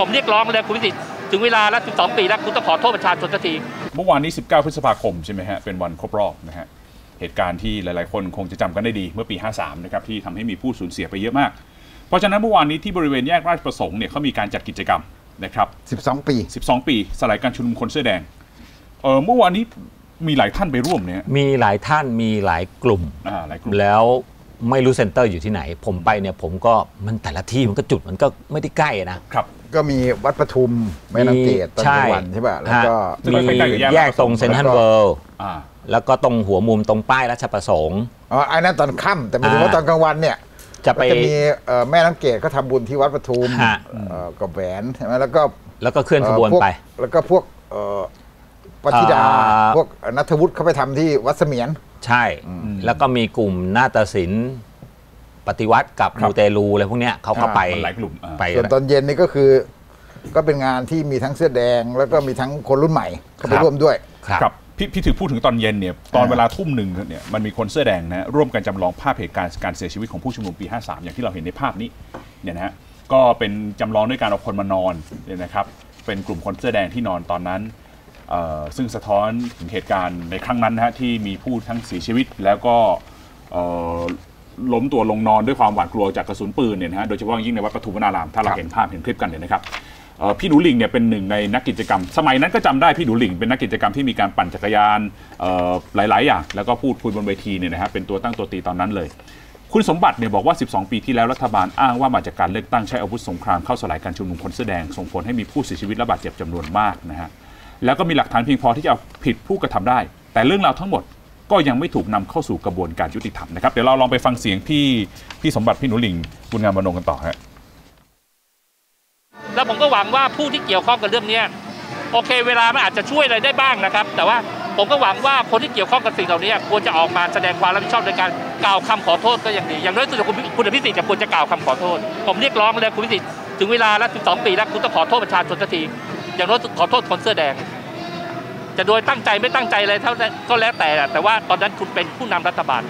ผมเรียกร้องเลยคุณอภิสิทธิ์ถึงเวลาแล้ว12ปีแล้วคุณต้องขอโทษประชาชนสักทีเมื่อวานนี้ 19 พฤษภาคมใช่ไหมฮะเป็นวันครบรอบนะฮะเหตุการณ์ที่หลายๆ คนคงจะจำกันได้ดีเมื่อปี 53 นะครับที่ทำให้มีผู้สูญเสียไปเยอะมาก เพราะฉะนั้นเมื่อวานนี้ที่บริเวณแยกราชประสงค์เนี่ยเขามีการจัดกิจกรรมนะครับ12 ปี 12 ปีสลายการชุมนุมคนเสื้อแดงเออเมื่อวานนี้มีหลายท่านไปร่วมเนี่ยมีหลายท่านมีหลายกลุ่มอ่าหลายกลุ่มแล้วไม่รู้ center อยู่ที่ไหน ผมไปเนี่ยผมก็มันแต่ละที่มันก็จุดมันก็ไม่ได้ใกล้นะครับ ก็มีวัดปทุมแม่น้ำเกตตอนกลางวันใช่ป่ะแล้วก็ฮะซึ่งมีมันใกล้ๆกับแยกแยกตรงเซนทรัลเวิลด์อ่าแล้วก็ตรงหัวมุมตรงป้ายราชประสงค์อ๋อไอ้นั่นตอนค่ำแต่หมายถึงว่าอ่าตอนกลางวันเนี่ยจะไปก็จะมีเอ่อแม่น้ำเกตก็ทำบุญที่วัดปทุมฮะเอ่อกับแหวนใช่ไหมแล้วก็แล้วก็เคลื่อนขบวนเอ่อพกไป แล้วก็พวกเอ่อปฏิดาอ่าพวกนัทวุฒิเขาไปทำที่วัดเสมียน ใช่ แล้วก็มีกลุ่มนาฏศิลป์ ปฏิวัติกับครับมูเตลูอะไรพวกเนี้ยเขาก็อ่าไปมันหลายกลุ่มอ่าไปส่วนตอนเย็นนี่ก็คือ ก็เป็นงานที่มีทั้งเสื้อแดง แล้วก็มีทั้งคนรุ่นใหม่เข้าไปครับร่วมด้วยครับครับพี่พี่ถือพูดถึงตอนเย็นเนี่ยตอนอ่าเวลาทุ่มหนึ่งเนี่ยมันมีคนเสื้อแดงนะร่วมกันจำลองภาพเหตุการณ์การเสียชีวิตของผู้ชุมนุมปี 53 อย่างที่เราเห็นในภาพนี้เนี่ยนะฮะก็เป็นจำลองด้วยการเอาคนมานอนเนี่ยนะครับเป็นกลุ่มคนเสื้อแดงที่นอนตอนนั้นเอ่อซึ่งสะท้อนถึงเหตุการณ์ในครั้งนั้นนะฮะที่มีผู้ทั้งเสียชีวิตแล้วก็เอ่อ ล้มตัวลงนอนด้วยความหวาดกลัวจากกระสุนปืนเนี่ยนะฮะโดยเฉพาะยิ่งในวัดปฐุมวนาราม ถ้าเราเห็นภาพเห็นคลิปกันเนี่ยนะครับเอ่อพี่หนูหลิงเนี่ยเป็นหนึ่งในนักกิจกรรม สมัยนั้นก็จำได้พี่หนูหลิงเป็นนักกิจกรรมที่มีการปั่นจักรยานเอ่อหลาย ๆ อย่าง แล้วก็พูดคุยบนเวทีเนี่ยนะฮะเป็นตัวตั้งตัวตีตอนนั้นเลย คุณสมบัติเนี่ยบอกว่า 12 ปีที่แล้วรัฐบาลอ้างว่ามาจากการเลือกตั้งใช้อาวุธสงครามเข้าสลายการชุมนุมคนเสื้อแดงส่งผลให้มีผู้เสียชีวิตและบาดเจ็บจำนวนมากนะฮะแล้วก็มีหลักฐานเพียงพอที่จะเอาผิดผู้กระทำได้ แต่เรื่องราวทั้งหมด ก็ยังไม่ถูกนำเข้าสู่กระบวนการยุติธรรมนะครับ เดี๋ยวเราลองไปฟังเสียงพี่พี่สมบัติพี่หนูหลิงบุญงามบรรณงกันต่อฮะแล้วผมก็หวังว่าผู้ที่เกี่ยวข้องกับเรื่องนี้โอเค เวลามันอาจจะช่วยอะไรได้บ้างนะครับ แต่ว่าผมก็หวังว่าคนที่เกี่ยวข้องกับสิ่งเหล่านี้ควรจะออกมาแสดงความรับผิดชอบในการกล่าวคำขอโทษก็ยังดีอย่างน้อยสุดคุณคุณอภิสิทธิ์จะควรจะกล่าวคำขอโทษ ผมเรียกร้องเลยคุณพิสิทธิ์ถึงเวลาแล้ว12ปีแล้วคุณต้องขอโทษประชาชนสักทีอย่างน้อยขอโทษคนเสื้อแดง จะโดยตั้งใจไม่ตั้งใจอะไรเท่านั้นก็แล้วแต่ แต่ว่าตอนนั้นคุณเป็นผู้นำรัฐบาล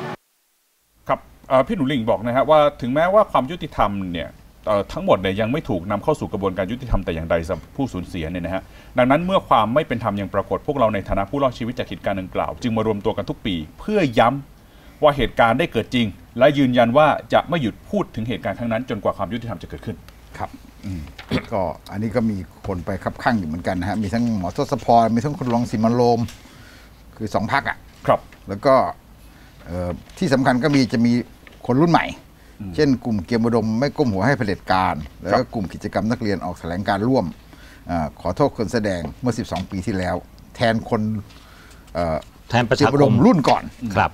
ครับพี่หนูหลิงบอกนะฮะว่าถึงแม้ว่าความยุติธรรมเนี่ยทั้งหมดเนี่ยยังไม่ถูกนำเข้าสู่กระบวนการยุติธรรมแต่อย่างใดสำหรับผู้สูญเสียเนี่ยนะฮะดังนั้นเมื่อความไม่เป็นธรรมยังปรากฏพวกเราในฐานะผู้รอดชีวิตจากเหตุการณ์ดังกล่าว จึงมารวมตัวกันทุกปี เพื่อย้ำว่าเหตุการณ์ได้เกิดจริง และยืนยันว่าจะไม่หยุดพูดถึงเหตุการณ์ครั้งนั้น จนกว่าความยุติธรรมจะเกิดขึ้น ครับก็อันนี้ก็มีคนไปคับข้างอยู่เหมือนกันนะฮะ มีทั้งหมอทศพร มีทั้งคุณรองสิมันโรมคือสองพักอะ ครับ แล้วก็เอ่อที่สำคัญก็มีจะมีคนรุ่นใหม่ เช่นกลุ่มเกียรติอุดมไม่ก้มหัวให้เผด็จการ แล้วก็กลุ่มกิจกรรมนักเรียนออกแถลงการร่วมอาขอโทษคนแสดงเมื่อ 12 ปีที่แล้ว แทนคนเอ่อแทนประเกียรชาติอุคดมมรุ่นก่อน ครับ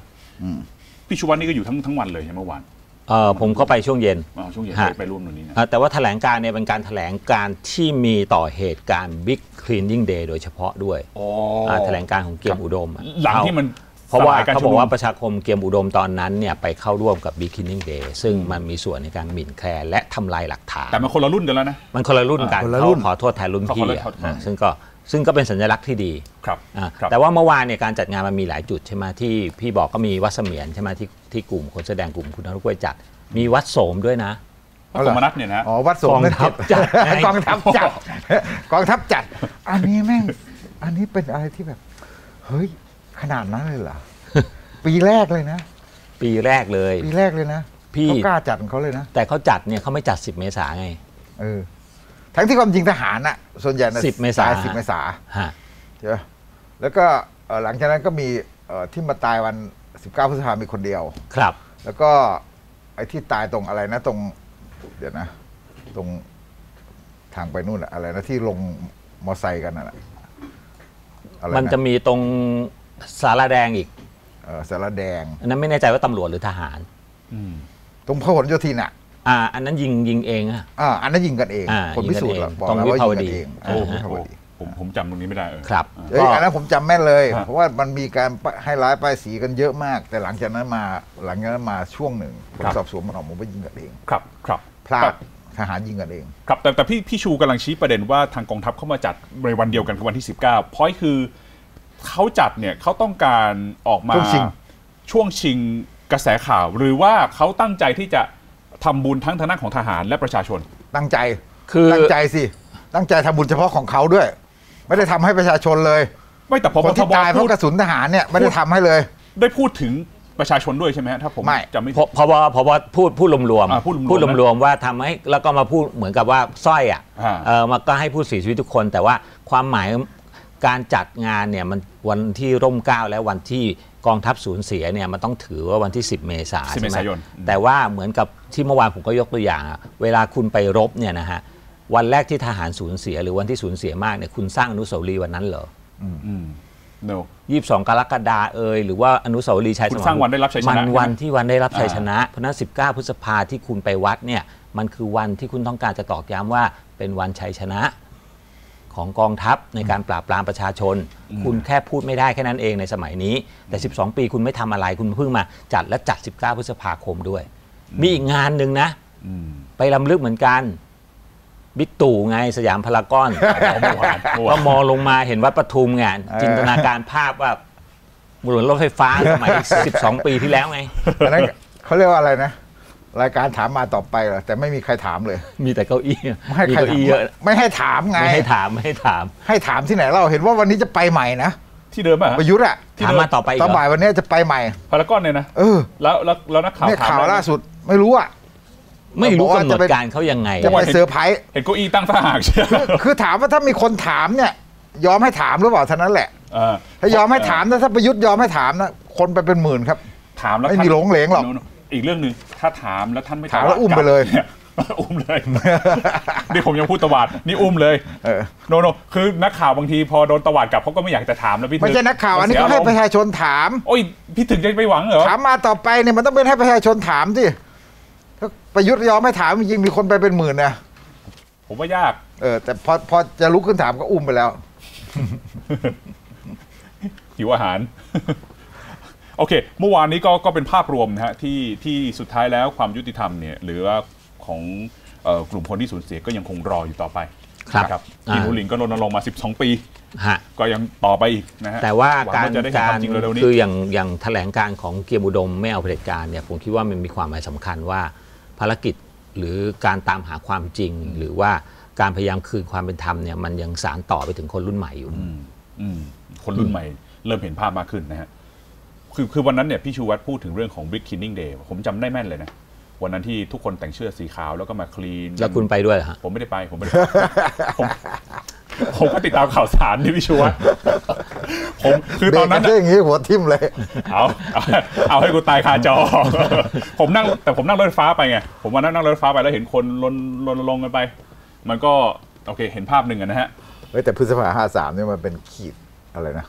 พี่ชูวัฒน์นี่ก็อยู่ทั้งทั้งวันเลยใช่ไหมเมื่อวาน เออผมก็ไปช่วงเย็น อ่าช่วงเย็นฮะ ไปไปร่วมตรงนี้นะเอ่อแต่ว่าแถลงการเนี่ยเป็นการแถลงการที่มีต่อเหตุการณ์ Big Cleaning Day โดยเฉพาะด้วยอ๋อาแถลงการของเกียมอุดมอะหลังที่มันเพราะว่าสลยเขาชุบมอกนุมว่าประชาคมเกียมอุดมตอนนั้นเนี่ยไปเข้าร่วมกับ Big Cleaning Day ซึ่งมันมีส่วนในการหมิ่นแคลนและทำลายหลักฐาน แต่มันคนละรุ่นกันแล้วนะ มันคนละรุ่นกันคนละเขารุ่น ขอโทษแทนรุ่นเขาพี่ขอโทษอะแทนอะซึ่งก็ ซึ่งก็เป็นสัญลักษณ์ที่ดีครับอะครับแต่ว่าเมื่อวานเนี่ยการจัดงานมันมีหลายจุดใช่ไหมที่พี่บอกก็มีวัดเสมียนใช่ไหมที่ที่กลุ่มคนแสดงกลุ่มคุณนรุกล้วยจัด มีวัดโสมด้วยนะพระสมนัตเนี่ยนะฮะอ๋อวัดสงกองฆ์นั่นทัพจัดไงกองทัพจัดกองทัพจัด อันนี้แม่งอันนี้เป็นอะไรที่แบบ เฮ้ย ขนาดนั้นเลยเหรอปีแรกเลยนะ ปีแรกเลย ปีแรกเลยนะพี่เขากล้าจัดของเขาเลยนะ แต่เขาจัดเนี่ยเขาไม่จัด 10 เมษาไง เออ ทั้งที่ความจริงทหารน่ะส่วนใหญ่นะ10เมษาตยสิบเมษาฮะใช่ไหมแล้วก็เอ่อหลังจากนั้นก็มีเอ่อที่มาตายวัน 19 พฤษภาคมมีคนเดียว ครับ แล้วก็ไอ้ที่ตายตรงอะไรนะตรง เดี๋ยวนะ ตรงทางไปนู่นอะอะไรนะที่ลงมอไซค์กันน่ะอะไรมันจะนะมีตรงสารแดงอีกเอ่อสารแดง อันนั้นไม่แน่ใจว่าตำรวจหรือทหารอืมตรงพหลโยธินอะ อ่า อันนั้นยิงยิงเองอะอ่าอันนั้นยิงกันเองอ่าคนพิสูจน์ยิงกันเองบอกตรงแล้วว่าวิภาวยิงดีกันเองอ่าโอ้ฮะวิภาวดีผมผมจำตรงนี้ไม่ได้เออครับเอ้ยอันนั้นผมจำแม่นเลยฮะเพราะว่ามันมีการให้ร้ายป้ายสีกันเยอะมาก แต่หลังจากนั้นมาหลังจากนั้นมาช่วงหนึ่งผมสอบสวนมันออกมาว่ายิงกันเองครับครับพลาครัดบทหารยิงกันเอง ครับแต่แต่พี่พี่ชูกำลังชี้ประเด็นว่าทางกองทัพเข้ามาจัดในวันเดียวกันคือวันที่ 19พอยคือเขาจัดเนี่ยเขาต้องการออกมาช่วงชิงช่วงชิงกระแสข่าว หรือว่าเขาตั้งใจที่จะ ทำบุญทั้งทางด้านของทหารและประชาชน ตั้งใจคือตั้งใจสิ ตั้งใจทำบุญเฉพาะของเขาด้วย ไม่ได้ทำให้ประชาชนเลย ไม่แต่พคบนทที่บตายเพพูดราะกระสุนทหารเนี่ยไม่ได้ทำให้เลย ได้พูดถึงประชาชนด้วยใช่ไหมฮะถ้าผมไม่ จำไม่เพราะเพราะว่าเพราะว่าพูดพูดรวมอ่าพูดรวมๆพูดรวมๆว่าทำให้แล้วก็มาพูดเหมือนกับว่าสร้อยอะอ่า เออมาก็ให้ผู้เสียชีวิตทุกคน แต่ว่าความหมายการจัดงานเนี่ยมันวันที่ร่มเกล้าและวันที่ กองทัพสูญเสียเนี่ยมันต้องถือว่าวันที่ 10 เมษา10ใช่ไหเมษายน แต่ว่าเหมือนกับที่เมื่อวานผมก็ยกตัวอย่างอะเวลาคุณไปรบเนี่ยนะฮะวันแรกที่ทหารสูญเสีย หรือวันที่สูญเสียมากเนี่ยคุณสร้างอนุสาวรีย์วันนั้นเหรออืม no 22กรกฎาเอยหรือว่าอนุสาวรีย์ชัยคุสณมรสร้างวันได้รับชัยชนะมันใช่ไหมวันที่วันได้รับชัยอ่าชนะ เพราะฉะนั้น19 พฤษภาที่คุณไปวัดเนี่ยมันคือวันที่คุณต้องการจะตอกย้ำว่าเป็นวันชัยชนะ ของกองทัพในการปราบปรามประชาชน คุณแค่พูดไม่ได้แค่นั้นเองในสมัยนี้ แต่ 12 ปีคุณไม่ทำอะไรคุณเพิ่งมาจัดและจัด 19 พฤษภาคมด้วย มีอีกงานหนึ่งนะอืมไปลำลึกเหมือนกันบิ๊กตู่ไงสยามพารากอนเอาเมื่อวานเมื่อวาก็นมองลงมาเห็นวัดปทุมไงจินตนาการภาพว่าบนรถไฟฟ้าสมัย 12 ปีที่แล้วไงอันนั้นเขาเรียกว่าอะไรนะ รายการถามมาต่อไปเหรอแต่ไม่มีใครถามเลย มีแต่เก้าอี้ไม่ให้มีใครเก้าถามอี้เยอะ ไม่ให้ถามไง ไม่ให้ถามไม่ให้ถามให้ถามที่ไหนเราเห็นว่าวันนี้จะไปใหม่นะที่เดิมอะประยุทธ์อะที่ถามเดิม มาต่อไปอีกตอนเหรบ่ายอวันนี้จะไปใหม่ พารากอนเนี่ยนะเออแล้วแล้วแล้วนักข่าวเนี่ยถามข่าวได้ไหมล่าสุดไม่รู้อะ ไม่รู้บอกว่ากำหนจะดไปการเขายังไง จะไปเซอร์ไพรส์เห็นเก้าอี้ตั้งท่าหากเชียวคือถามว่าถ้ามีคนถามเนี่ย ยอมให้ถามหรือเปล่าเท่านั้นแหละ เออถ้ายอมให้ถามนะถ้าประยุทธ์ยอมให้ถามนะคนไปเป็นหมื่นครับ ถามแล้วไม่ท่านมีหลงเหลงหรอกโโอีกเรื่องหนึ่งถ้าถามแล้วท่านไม่ถามแล้วอุ้มไปเลยนี่อุ้มเลยนี่ผมยังพูดตวาดนี่อุ้มเลยเออโนโนคือนักข่าวบางทีพอโดนตวาดกลับเขาก็ไม่อยากจะถามแล้วพี่ถึไม่ใช่นักข่าวอันนี้เขาให้ประชาชนถาม โอ้ยพี่ถึงจะไปหวังเหรอถามมาต่อไปเนี่ยมันต้องเป็นให้ประชาชนถามสิถ้าประยุทธ์ยอมให้ถามจริงๆมีคนไปเป็นหมื่นนะผมว่ายาก เออ แต่พอพอจะลุกขึ้นถามก็อุ้มไปแล้วหิวอาหาร โอเค เมื่อวานนี้ก็ก็เป็นภาพรวมนะฮะที่ที่สุดท้ายแล้วความยุติธรรมเนี่ยหรือว่าของเอ่อกลุ่มคนที่สูญเสียก็ยังคงรออยู่ต่อไปครับนะครับอ่าพี่หนูหลิงก็รณรงค์มา 12 ปีฮะก็ยังต่อไปอีกนะฮะแต่ว่าหงการจะได้เห็นกาควารมจริงเร็วๆนี้คืออย่างอย่างแถลงการของเกียรติอุดมไม่เอาเผด็จการเนี่ยผมคิดว่ามันมีความหมายสำคัญว่าภารกิจหรือการตามหาความจริง หรือว่าการพยายามคืนความเป็นธรรมเนี่ยมันยังสารต่อไปถึงคนรุ่นใหม่อยู่อืมคนรุ่นใหม่ เริ่มเห็นภาพมากขึ้นนะฮะ คือคือวันนั้นเนี่ยพี่ชูวัตรพูดถึงเรื่องของ Big Cleaning Day ผมจำได้แม่นเลยนะ วันนั้นที่ทุกคนแต่งเสื้อสีขาวแล้วก็มาคลีน แล้วคุณไปด้วยเหรอฮะ ผมไม่ได้ไป ผมไม่ได้ไปผมผมก็ติดตามข่าวสารที่พี่ชูวัตรผมคือเบรตอกนกันั้นนได้น่ะอย่างนี้หัวทิ่มเลย เอาเอาเอาให้กูตายคาจอ ผมนั่งแต่ผมนั่งรถไฟฟ้าไปไง ผมวันนั้นนั่งรถไฟฟ้าไปแล้วเห็นคนลนลนลงกันไป มันก็โอเคเห็นภาพหนึ่งอะนะฮะ เฮ้ยแต่พฤษภาห้าสามเนี่ยมันเป็นขีดอะไรนะ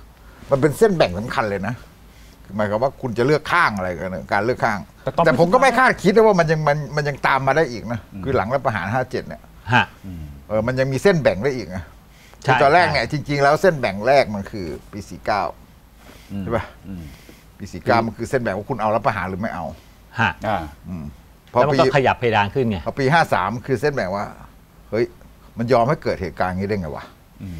มันเป็นเส้นแบ่งสำคัญเลยนะ หมายความว่าคุณจะเลือกข้างอะไรกันนะการเลือกข้าง แต่ตอนแต่ผมก็ไม่คาดคิดนะว่ามันยังมันมันยังตามมาได้อีกนะคือหลังรัฐประหารห้าเจ็ดเนี่ยฮะ เออมันยังมีเส้นแบ่งได้อีกนะใช่คือตอนแรกเนี่ยจริง ๆ แล้วเส้นแบ่งแรกมันคือปีสี่เก้าใช่ป่ะอืมปีสี่เก้ามันคือเส้นแบ่งว่าคุณเอารัฐประหารหรือไม่เอาฮะอ่า พอแล้วมันปีก็ขยับเพดานขึ้นไง พอปีห้าสามคือเส้นแบ่งว่า เฮ้ย มันยอมให้เกิดเหตุการณ์อย่างนี้ได้ไงวะ อืม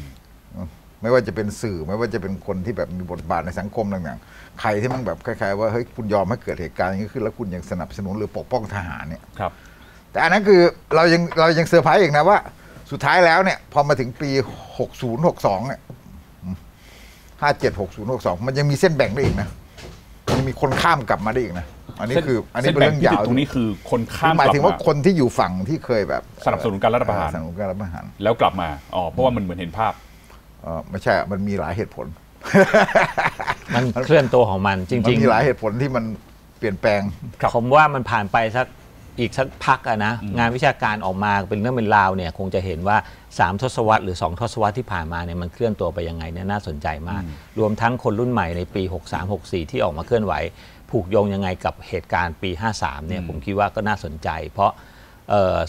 ไม่ว่าจะเป็นสื่อไม่ว่าจะเป็นคนที่แบบมีบทบาทในสังคมต่างๆใครที่มันแบบคล้ายๆว่าเฮ้ยคุณยอมให้เกิดเหตุการณ์อย่างนี้ขึ้นแล้วคุณยังสนับสนุนหรือปกป้องทหารเนี่ยครับ แต่อันนั้นคือเรายังเรายังเซอร์ไพรส์อีกนะว่า สุดท้ายแล้วเนี่ย พอมาถึงปี 60 62เนี่ย57 60 62 มันยังมีเส้นแบ่งได้อีกนะมันยังมีคนข้ามกลับมาได้อีกนะอันนี้คืออันนี้เป็นเรื่องยาวส้นแบ่งที่ติดตรงนี้คือคนข้ามหมายกลับถึงว่ามาคนที่อยู่ฝั่งที่เคยแบบ สนับสนุนการรัฐประหารสนับสนุนการรัฐประหารแล้วกลับมาอ๋อเพราะว่ามันเหมือนเห็นภาพเออ ไม่ใช่อะมันมีหลายเหตุผล มันเคลื่อนตัวของมันจมันริงมีหลายเหตุผลที่มันเปลี่ยนแปลงครับผมว่ามันผ่านไปสักอีกสักพักอะนะงานวิชาการออกมาเป็นเรื่องเป็นราวเนี่ยคงจะเห็นว่า 3 ทศวรรษหรือ 2 ทศวรรษที่ผ่านมาเนี่ยมันเคลื่อนตัวไปยังไงเนี่ยน่าสนใจมาก รวมทั้งคนรุ่นใหม่ในปี 63-64 ที่ออกมาเคลื่อนไหว ผูกโยงยังไงกับเหตุการณ์ปี 53เนี่ยผมคิดว่าก็น่าสนใจ เพราะเอ่อ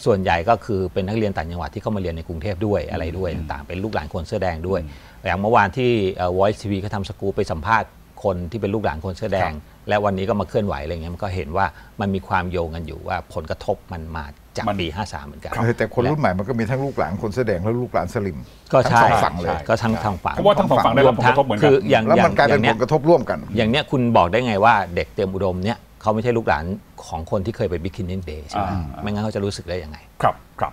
ส่วนใหญ่ก็คือเป็นนักเรียนต่างจังหวัดที่เข้ามาเรียนในกรุงเทพด้วยอะไรด้วยต่างๆเป็นลูกหลานคนเสื้อแดงด้วย อย่างเมื่อวานที่เอ่อ Voice TV เขาทำสกู๊ปไปสัมภาษณ์คนที่เป็นลูกหลานคนเสื้อแดง และวันนี้ก็มาเคลื่อนไหวอะไรเงี้ยมันก็เห็นว่ามันมีความโยงกันอยู่ว่าผลกระทบมันมาจากมันปี53 เหมือนกันเออแต่คนรุ่นใหม่มันก็มีทั้งลูกหลานคนแสอแดงและลูกหลานสลิม ก็ทั้งใช่สองฝั่งเลยก็ทั้งทางฝั่งเพราะว่าทั้งสองฝั่งได้รับผลกระทบเหมือนกัคืนออย่างแล้วอย่ามันงกลายอเป็นย่างเนี้ผยลกระทบร่วมกัน อย่างเนี้ยคุณบอกได้ไงว่าเด็กเตรียมอุดมเนี่ย เขาไม่ใช่ลูกหลานของคนที่เคยไปบิ๊กคินนิ่งเดย์ใช่ไหมอ่าไม่งั้นเขาจะรู้สึกได้ยังไง ครับครับ